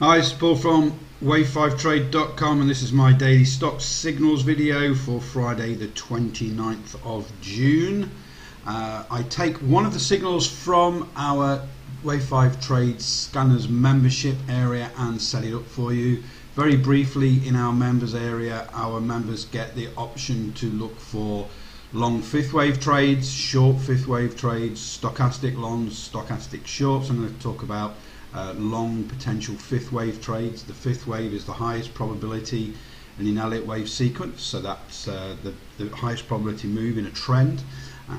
Hi, it's Paul from wave5trade.com and this is my daily stock signals video for Friday the 29th of June. Uh, I take one of the signals from our Wave5 Trade scanners membership area and set it up for you. Very briefly in our members area our members get the option to look for long fifth wave trades, short fifth wave trades, stochastic longs, stochastic shorts. I'm going to talk about uh, long potential fifth wave trades. The fifth wave is the highest probability in an Elliott wave sequence, so that's uh, the, the, highest probability move in a trend. Uh,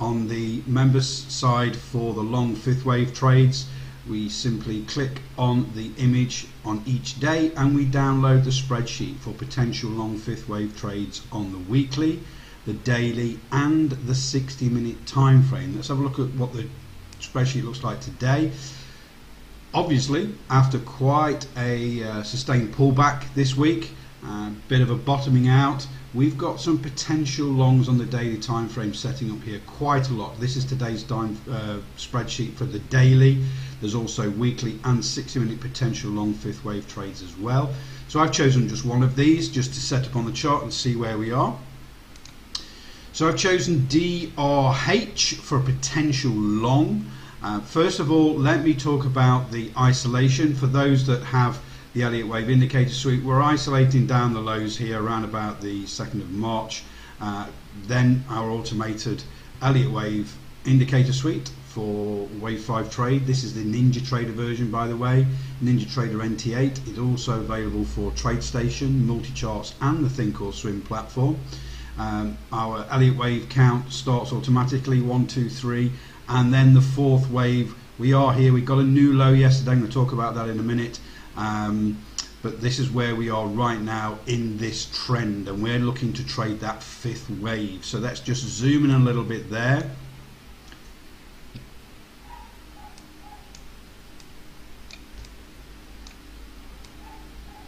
on the members side for the long fifth wave trades, we simply click on the image on each day and we download the spreadsheet for potential long fifth wave trades on the weekly, the daily and the 60 minute time frame. Let's have a look at what the spreadsheet looks like today obviously, after quite a uh, sustained pullback this week, a uh, bit of a bottoming out, we've got some potential longs on the daily time frame setting up here quite a lot. This is today's time, uh, spreadsheet for the daily. There's also weekly and 60 minute potential long fifth wave trades as well. So I've chosen just one of these just to set up on the chart and see where we are. So I've chosen DRH for a potential long. Uh, first of all, let me talk about the isolation. For those that have the Elliott Wave indicator suite, we're isolating down the lows here around about the 2nd of March. Uh, then our automated Elliott Wave indicator suite for Wave 5 trade. This is the Ninja Trader version, by the way. Ninja Trader NT8 is also available for TradeStation, Multicharts, and the Think or Swim platform. Um, our Elliott Wave count starts automatically, one, two, three, and then the fourth wave we are here. We got a new low yesterday. I'm going to talk about that in a minute. Um, but this is where we are right now in this trend and we're looking to trade that fifth wave. So let's just zoom in a little bit there.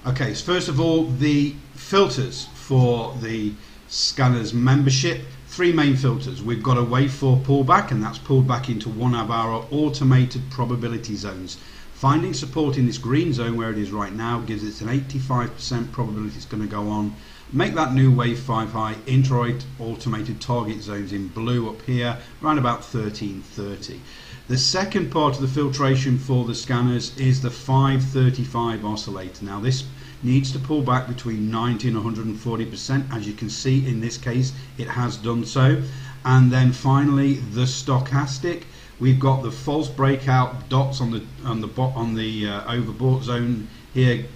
Okay so first of all the filters for the scanners membership three main filters. We've got a wave 4 pullback and that's pulled back into one of our automated probability zones. Finding support in this green zone where it is right now gives it an 85% probability it's going to go on. Make that new wave 5 high, intra automated target zones in blue up here, around about 1330. The second part of the filtration for the scanners is the 535 oscillator. Now this needs to pull back between 90 and 140 percent. As you can see in this case it has done so. And then finally the stochastic. We've got the false breakout dots on the on the on the uh, overbought zone here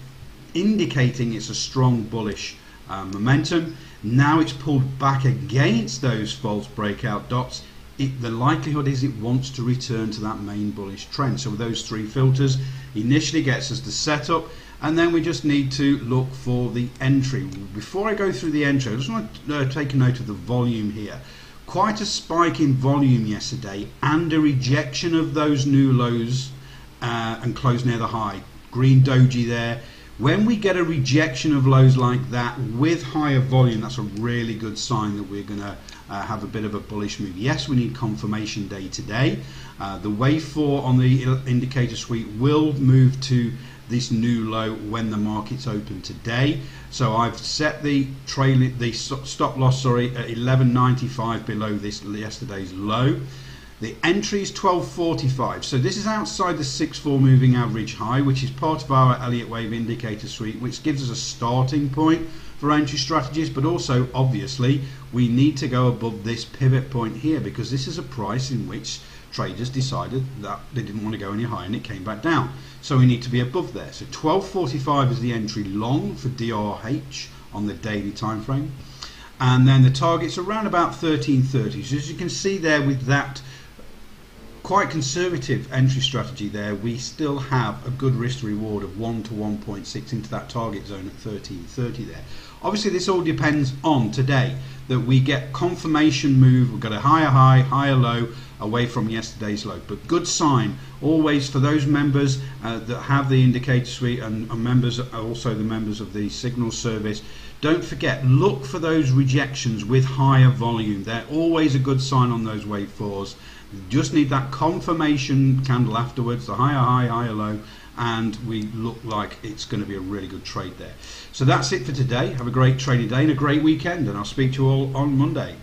indicating it's a strong bullish uh, momentum. Now it's pulled back against those false breakout dots. It, the likelihood is it wants to return to that main bullish trend. So with those three filters initially gets us the setup and then we just need to look for the entry. Before I go through the entry, I just want to uh, take a note of the volume here. Quite a spike in volume yesterday and a rejection of those new lows uh, and close near the high. Green doji there. When we get a rejection of lows like that with higher volume, that's a really good sign that we're going to uh, have a bit of a bullish move. Yes, we need confirmation day today. Uh, the wave 4 on the indicator suite will move to this new low when the market's open today. So I've set the trail the stop loss sorry at 11.95 below this yesterday's low. The entry is 12.45, so this is outside the 6-4 moving average high, which is part of our Elliott Wave indicator suite, which gives us a starting point for entry strategies, but also, obviously, we need to go above this pivot point here because this is a price in which traders decided that they didn't want to go any higher and it came back down. So we need to be above there. So 12.45 is the entry long for DRH on the daily time frame. And then the target's around about 13.30. So as you can see there with that quite conservative entry strategy there, we still have a good risk reward of 1 to 1.6 into that target zone at 13.30 there. Obviously this all depends on today that we get confirmation move, we've got a higher high, higher low, away from yesterday's low. But good sign always for those members uh, that have the indicator suite and, and members also the members of the signal service. Don't forget, look for those rejections with higher volume. They're always a good sign on those wave fours. Just need that confirmation candle afterwards, the higher high, higher low, and we look like it's going to be a really good trade there. So that's it for today. Have a great trading day and a great weekend, and I'll speak to you all on Monday.